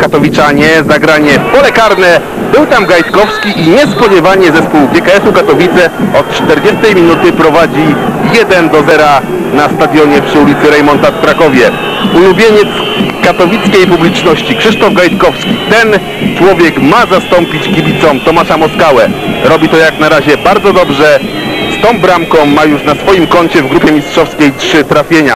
katowiczanie, zagranie w pole karne. Był tam Gajskowski i niespodziewanie zespół GKS-u Katowice od 40 minuty prowadzi 1 do 0 na stadionie przy ulicy Rejmonta w Krakowie. Ulubieniec katowickiej publiczności Krzysztof Gajtkowski. Ten człowiek ma zastąpić kibicom Tomasza Moskałę. Robi to jak na razie bardzo dobrze. Z tą bramką ma już na swoim koncie w grupie mistrzowskiej trzy trafienia.